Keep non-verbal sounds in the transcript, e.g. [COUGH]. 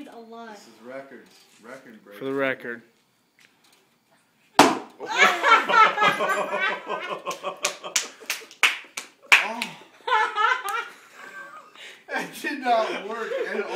explains a lot. This is records. Record break. For the record. [LAUGHS] Oh. [LAUGHS] that did not work at all.